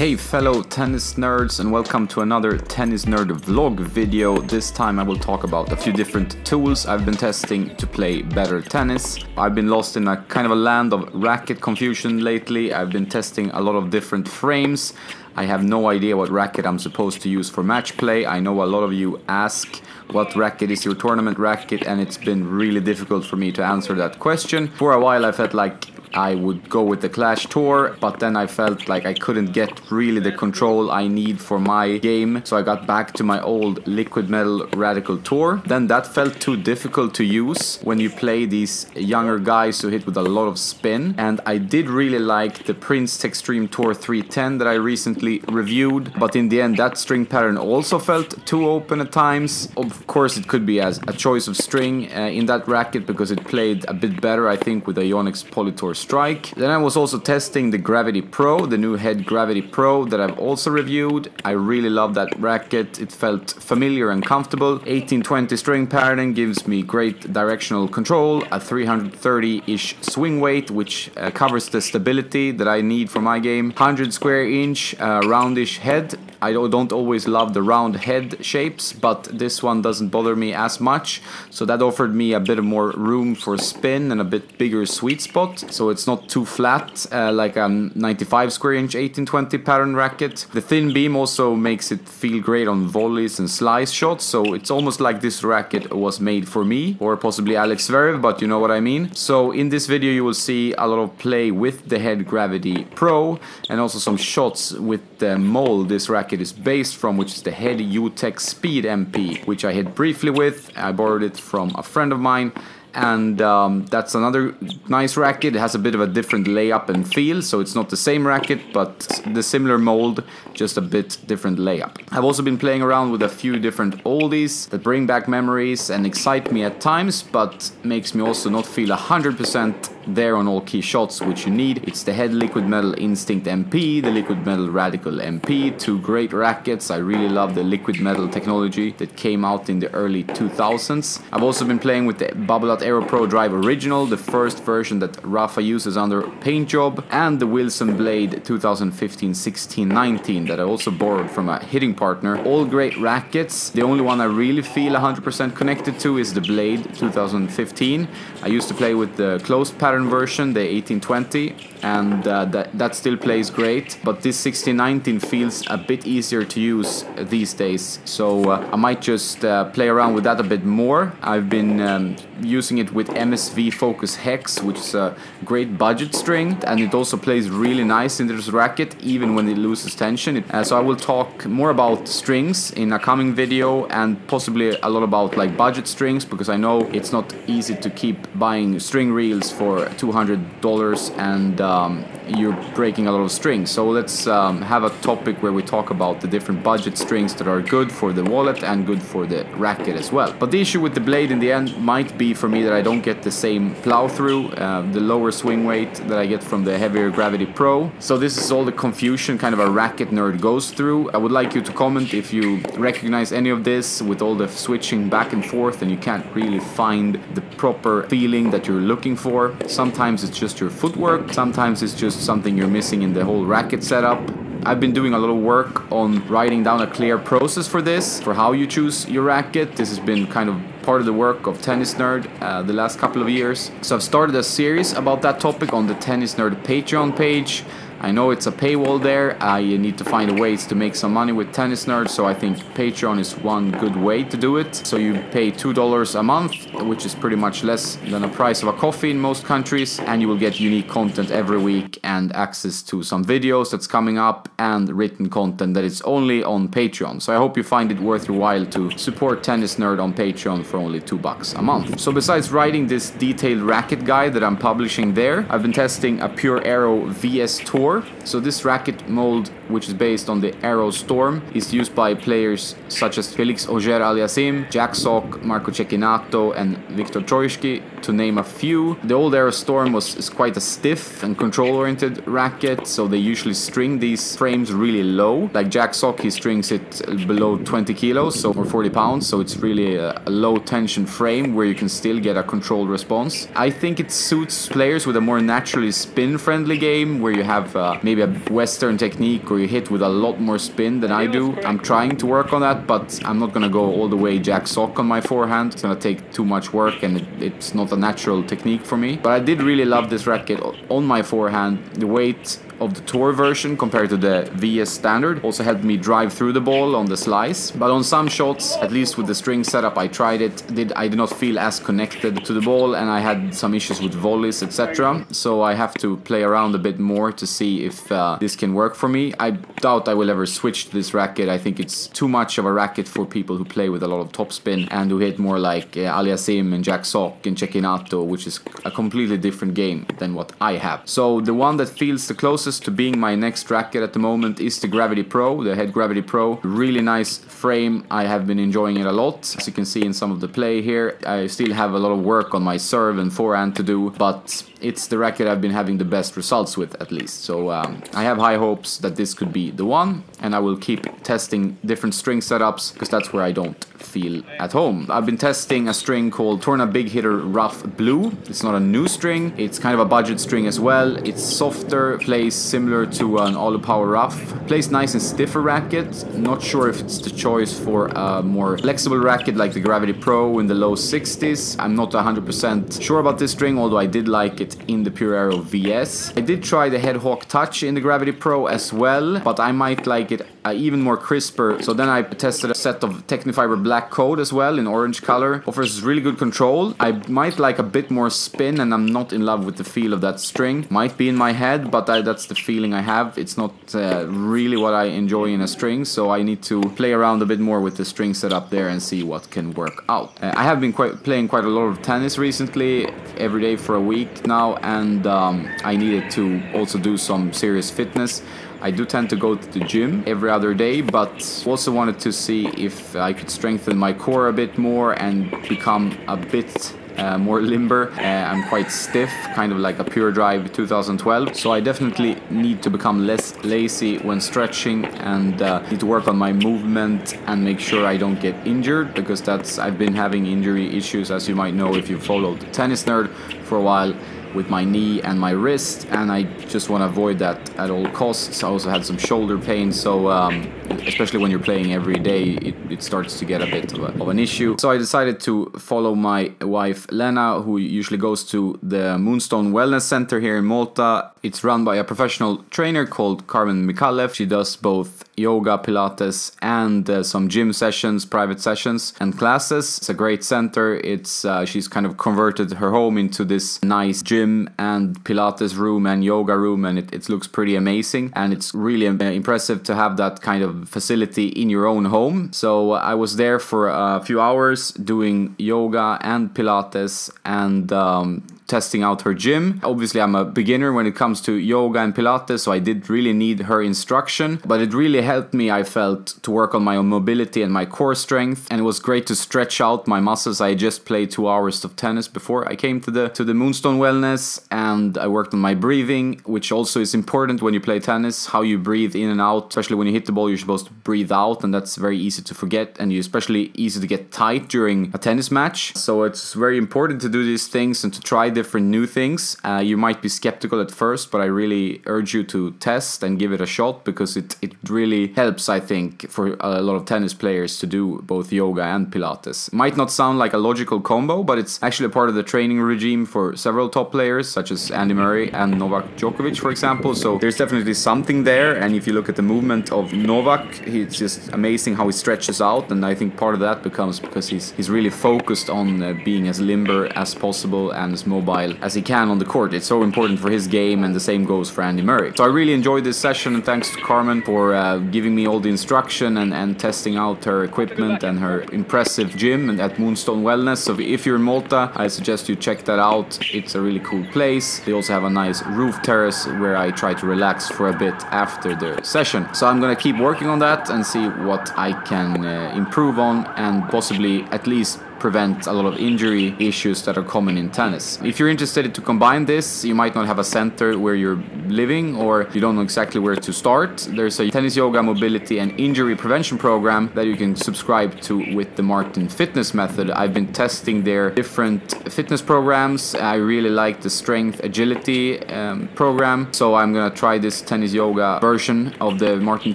Hey fellow tennis nerds and welcome to another Tennis Nerd vlog video. This time I will talk about a few different tools I've been testing to play better tennis. I've been lost in a kind of a land of racket confusion lately. I've been testing a lot of different frames. I have no idea what racket I'm supposed to use for match play. I know a lot of you ask what racket is your tournament racket and it's been really difficult for me to answer that question. For a while I felt like I would go with the Clash Tour, but then I felt like I couldn't get really the control I need for my game, so I got back to my old Liquid Metal Radical Tour. Then that felt too difficult to use when you play these younger guys who hit with a lot of spin, and I did really like the Prince Textreme Tour 310 that I recently reviewed, but in the end that string pattern also felt too open at times. Of course it could be as a choice of string uh, in that racket because it played a bit better I think with the Yonex Polytour Strike. Then I was also testing the Gravity Pro, the new head Gravity Pro that I've also reviewed. I really love that racket. It felt familiar and comfortable. 1820 string pattern gives me great directional control, a 330-ish swing weight, which uh, covers the stability that I need for my game. 100 square inch uh, roundish head I don't always love the round head shapes, but this one doesn't bother me as much. So that offered me a bit more room for spin and a bit bigger sweet spot. So it's not too flat uh, like a 95 square inch 1820 pattern racket. The thin beam also makes it feel great on volleys and slice shots. So it's almost like this racket was made for me or possibly Alex Zverev, but you know what I mean. So in this video you will see a lot of play with the Head Gravity Pro and also some shots with the mold this racket it is based from, which is the Head YouTek Speed MP, which I hit briefly with. I borrowed it from a friend of mine and um, that's another nice racket. It has a bit of a different layup and feel, so it's not the same racket, but the similar mold, just a bit different layup. I've also been playing around with a few different oldies that bring back memories and excite me at times, but makes me also not feel 100% there on all key shots, which you need. It's the Head Liquid Metal Instinct MP, the Liquid Metal Radical MP, two great rackets. I really love the liquid metal technology that came out in the early 2000s. I've also been playing with the Babolat Aero Pro Drive Original, the first version that Rafa uses under Paint Job, and the Wilson Blade 2015-16-19 that I also borrowed from a hitting partner. All great rackets. The only one I really feel 100% connected to is the Blade 2015. I used to play with the closed pattern version, the 1820, and uh, that, that still plays great. But this 1619 feels a bit easier to use these days, so uh, I might just uh, play around with that a bit more. I've been um, using it with MSV Focus Hex, which is a great budget string, and it also plays really nice in this racket, even when it loses tension. Uh, so I will talk more about strings in a coming video, and possibly a lot about like budget strings, because I know it's not easy to keep buying string reels for $200 and um, you're breaking a lot of strings. So let's um, have a topic where we talk about the different budget strings that are good for the wallet and good for the racket as well. But the issue with the blade in the end might be for me that I don't get the same plow through, uh, the lower swing weight that I get from the heavier Gravity Pro. So this is all the confusion kind of a racket nerd goes through. I would like you to comment if you recognize any of this with all the switching back and forth and you can't really find the proper feeling that you're looking for. Sometimes it's just your footwork, sometimes it's just something you're missing in the whole racket setup. I've been doing a little work on writing down a clear process for this, for how you choose your racket. This has been kind of part of the work of Tennis Nerd uh, the last couple of years. So I've started a series about that topic on the Tennis Nerd Patreon page. I know it's a paywall there. I need to find a ways to make some money with Tennis Nerd, so I think Patreon is one good way to do it. So you pay $2 a month, which is pretty much less than the price of a coffee in most countries, and you will get unique content every week and access to some videos that's coming up and written content that is only on Patreon. So I hope you find it worth your while to support Tennis Nerd on Patreon for only 2 bucks a month. So besides writing this detailed racket guide that I'm publishing there, I've been testing a Pure Aero VS Tour so this racket mold, which is based on the Aero Storm, is used by players such as Felix Auger-Aliassime, Jack Sock, Marco Cecchinato and Viktor Troicki, to name a few. The old Aero Storm was is quite a stiff and control-oriented racket, so they usually string these frames really low. Like Jack Sock, he strings it below 20 kilos, so or 40 pounds, so it's really a, a low tension frame where you can still get a controlled response. I think it suits players with a more naturally spin-friendly game where you have uh, maybe a Western technique or you hit with a lot more spin than I do. I'm trying to work on that, but I'm not gonna go all the way jack sock on my forehand. It's gonna take too much work and it, it's not a natural technique for me. But I did really love this racket on my forehand. The weight of the Tour version compared to the VS standard. Also helped me drive through the ball on the slice. But on some shots, at least with the string setup, I tried it. Did I did not feel as connected to the ball, and I had some issues with volleys, etc. So I have to play around a bit more to see if uh, this can work for me. I doubt I will ever switch to this racket. I think it's too much of a racket for people who play with a lot of topspin and who hit more like uh, Aliassime and Jack Sock and Cecchinato, which is a completely different game than what I have. So the one that feels the closest closest to being my next racket at the moment is the Gravity Pro, the Head Gravity Pro. Really nice frame. I have been enjoying it a lot. As you can see in some of the play here, I still have a lot of work on my serve and forehand to do, but it's the racket I've been having the best results with at least. So um, I have high hopes that this could be the one and I will keep testing different string setups because that's where I don't feel at home. I've been testing a string called Tourna Big Hitter Rough Blue. It's not a new string, it's kind of a budget string as well. It's softer, plays similar to an ALU Power Rough. Plays nice and stiffer racket. Not sure if it's the choice for a more flexible racket like the Gravity Pro in the low 60s. I'm not 100% sure about this string, although I did like it in the Pure Aero VS. I did try the Head Hawk Touch in the Gravity Pro as well, but I might like it uh, even more crisper. So then I tested a set of Tecnifibre Black Code as well in orange color. Offers really good control. I might like a bit more spin and I'm not in love with the feel of that string. Might be in my head, but I, that's the feeling I have. It's not uh, really what I enjoy in a string, so I need to play around a bit more with the string setup there and see what can work out. Uh, I have been quite playing quite a lot of tennis recently, every day for a week now, and um, I needed to also do some serious fitness. I do tend to go to the gym every other day, but also wanted to see if I could strengthen my core a bit more and become a bit uh, more limber. Uh, I'm quite stiff, kind of like a Pure Drive 2012. So I definitely need to become less lazy when stretching and uh, need to work on my movement and make sure I don't get injured because that's I've been having injury issues as you might know if you followed Tennis Nerd for a while with my knee and my wrist and I just want to avoid that at all costs. I also had some shoulder pain so um, especially when you're playing every day it, it starts to get a bit of, a, of, an issue. So I decided to follow my wife Lenah who usually goes to the Moonstone Wellness Center here in Malta. It's run by a professional trainer called Carmen Micallef. She does both yoga, pilates and uh, some gym sessions, private sessions and classes. It's a great center. It's uh, she's kind of converted her home into this nice gym and Pilates room and yoga room, and it, it looks pretty amazing. And it's really impressive to have that kind of facility in your own home. So I was there for a few hours doing yoga and Pilates and um, testing out her gym. Obviously, I'm a beginner when it comes to yoga and Pilates, so I did really need her instruction. But it really helped me, I felt, to work on my own mobility and my core strength. And it was great to stretch out my muscles. I just played two hours of tennis before I came to the to the Moonstone Wellness, and I worked on my breathing, which also is important when you play tennis. How you breathe in and out, especially when you hit the ball, you're supposed to breathe out, and that's very easy to forget. And you especially easy to get tight during a tennis match. So it's very important to do these things and to try different new things. Uh, you might be skeptical at first, but I really urge you to test and give it a shot because it, it really helps, I think, for a lot of tennis players to do both yoga and Pilates. Might not sound like a logical combo, but it's actually a part of the training regime for several top players, such as Andy Murray and Novak Djokovic, for example. So there's definitely something there. And if you look at the movement of Novak, it's just amazing how he stretches out. And I think part of that becomes because he's, he's really focused on uh, being as limber as possible and as mobile as he can on the court. It's so important for his game, and the same goes for Andy Murray. So I really enjoyed this session, and thanks to Carmen for uh, giving me all the instruction and, and testing out her equipment and her impressive gym at Moonstone Wellness. So if you're in Malta, I suggest you check that out. It's a really cool place. They also have a nice roof terrace where I try to relax for a bit after the session. So I'm gonna keep working on that and see what I can uh, improve on and possibly at least prevent a lot of injury issues that are common in tennis. If you're interested to combine this, you might not have a center where you're living or you don't know exactly where to start. There's a tennis yoga mobility and injury prevention program that you can subscribe to with the Martin Fitness method. I've been testing their different fitness programs. I really like the strength agility um, program, so I'm gonna try this tennis yoga version of the Martin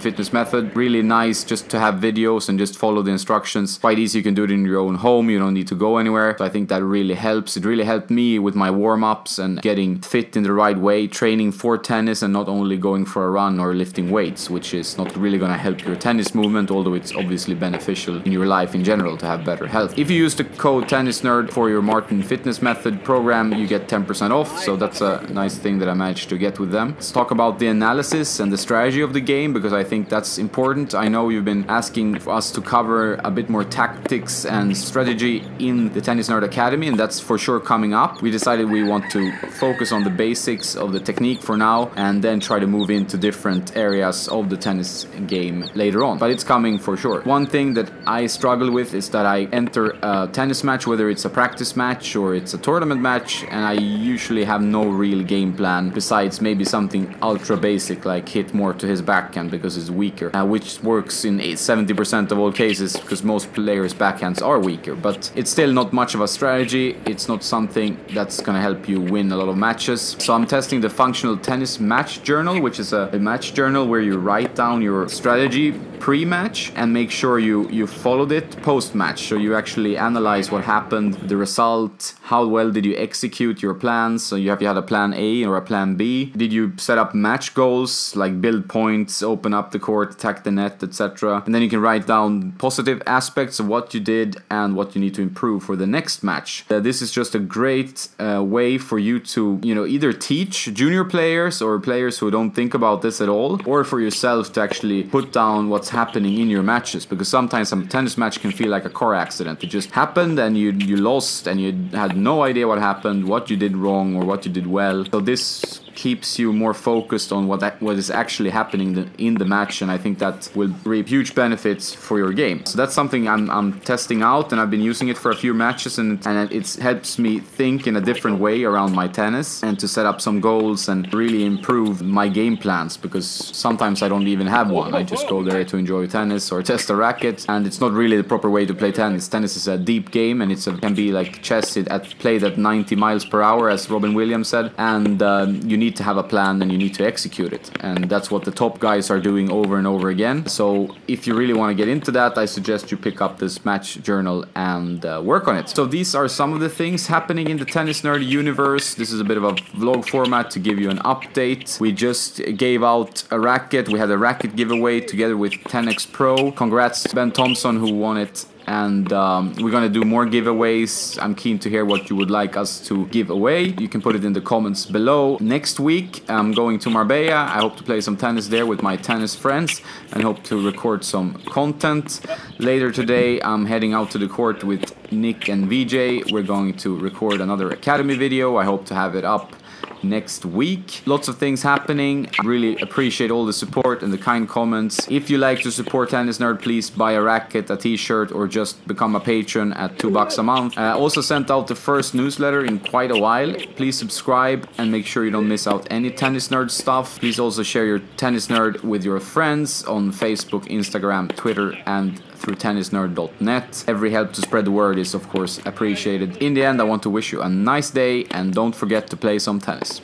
Fitness method. Really nice just to have videos and just follow the instructions. Quite easy, you can do it in your own home, you don't need to go anywhere. So I think that really helps. It really helped me with my warm ups and getting fit in the right way, training for tennis and not only going for a run or lifting weights, which is not really gonna help your tennis movement, although it's obviously beneficial in your life in general to have better health. If you use the code Tennis Nerd for your Martin Fitness Method program, you get 10% off, so that's a nice thing that I managed to get with them. Let's talk about the analysis and the strategy of the game because I think that's important. I know you've been asking us to cover a bit more tactics and strategy in the Tennis Nerd Academy, and that's for sure coming up. We decided we want to focus on the basics of the technique for now and then try to move into different areas of the tennis game later on. But it's coming for sure. One thing that I struggle with is that I enter a tennis match, whether it's a practice match or it's a tournament match, and I usually have no real game plan besides maybe something ultra basic like hit more to his backhand because it's weaker, uh, which works in 70% of all cases because most players' backhands are weaker. But it's still not much of a strategy. It's not something that's gonna help you win a lot of matches. So I'm testing the functional tennis match journal, which is a, a match journal where you write down your strategy pre-match and make sure you you followed it post-match. So you actually analyze what happened, the result, how well did you execute your plans. So you have you had a plan A or a plan B. Did you set up match goals like build points, open up the court, attack the net, etc. And then you can write down positive aspects of what you did and what you need to improve for the next match. Uh, this is just a great uh, way for you to you know either teach junior players or players who don't think about this at all, or for yourself to actually put down what's happening in your matches because sometimes a tennis match can feel like a car accident. It just happened and you you lost and you had no idea what happened, what you did wrong or what you did well. So this keeps you more focused on what that, what is actually happening in the match, and I think that will reap huge benefits for your game. So that's something I'm, I'm testing out, and I've been using it for a few matches, and and it helps me think in a different way around my tennis and to set up some goals and really improve my game plans because sometimes I don't even have one. I just go there to enjoy tennis or test a racket, and it's not really the proper way to play tennis. Tennis is a deep game, and it can be like chess at played at 90 miles per hour, as Robin Williams said, and um, you need to have a plan and you need to execute it. And that's what the top guys are doing over and over again. So if you really want to get into that, I suggest you pick up this match journal and uh, work on it. So these are some of the things happening in the Tennis Nerd universe. This is a bit of a vlog format to give you an update. We just gave out a racket. We had a racket giveaway together with 10x Pro. Congrats to Ben Thompson who won it and um, we're gonna do more giveaways. I'm keen to hear what you would like us to give away. You can put it in the comments below. Next week, I'm going to Marbella. I hope to play some tennis there with my tennis friends and hope to record some content. Later today, I'm heading out to the court with Nick and VJ. We're going to record another Academy video. I hope to have it up next week. Lots of things happening. Really appreciate all the support and the kind comments. If you like to support Tennis Nerd, please buy a racket, a t-shirt, or just become a patron at two bucks a month. I uh, also sent out the first newsletter in quite a while. Please subscribe and make sure you don't miss out any Tennis Nerd stuff. Please also share your Tennis Nerd with your friends on Facebook, Instagram, Twitter, and through tennisnerd.net. Every help to spread the word is of course appreciated. In the end, I want to wish you a nice day and don't forget to play some tennis.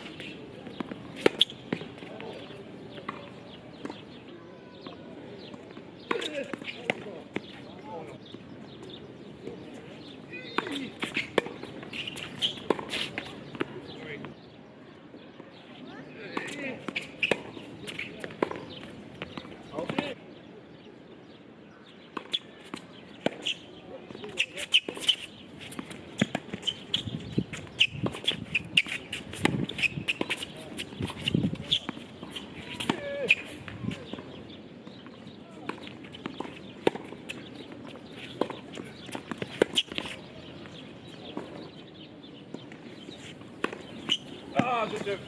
Aj, aj,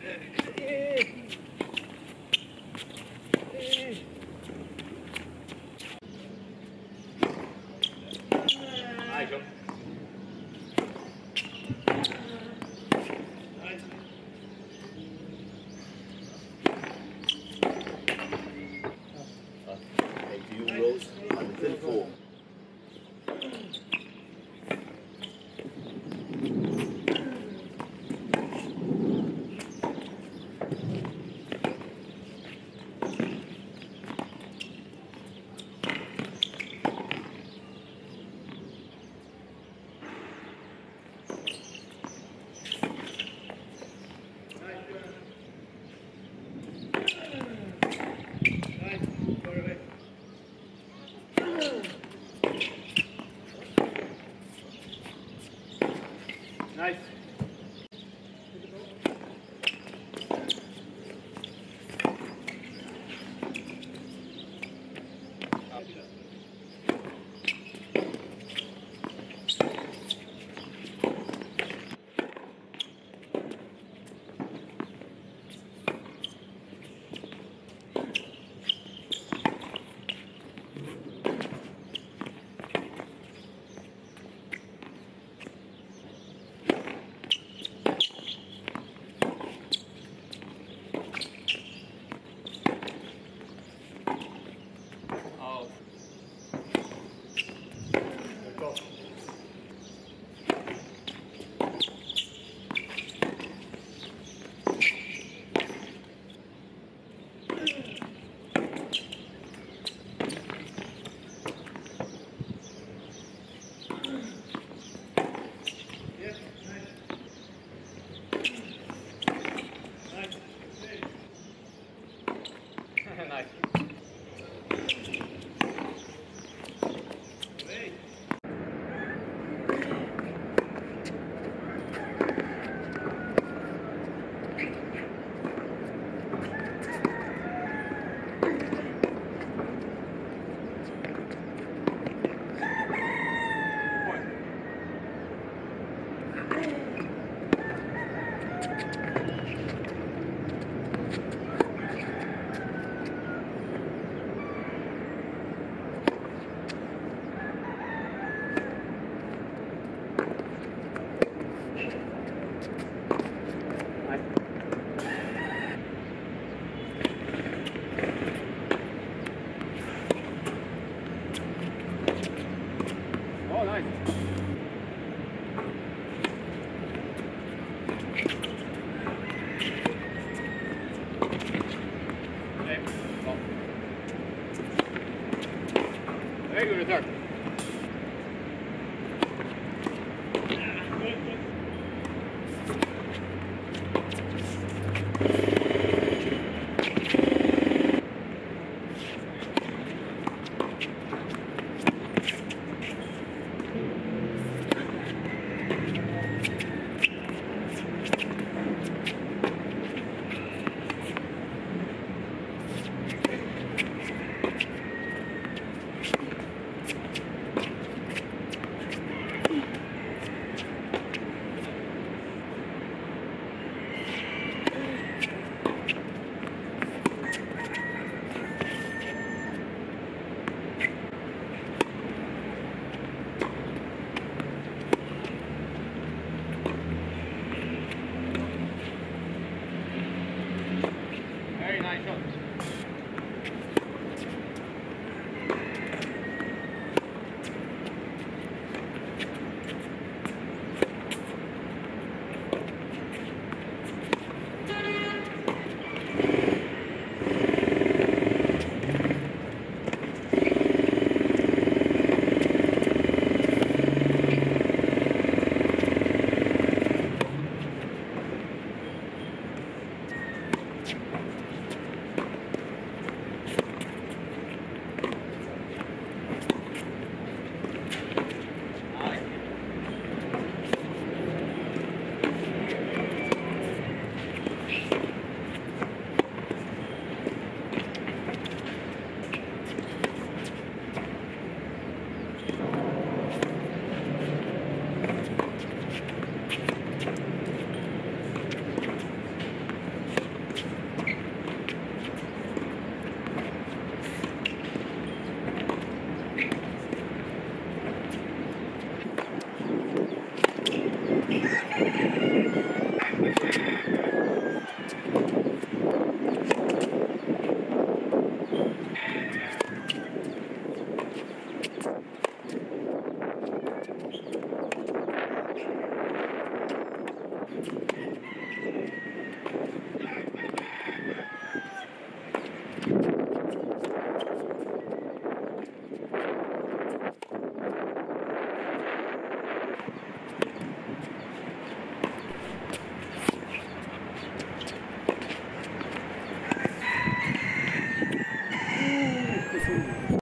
Yeah.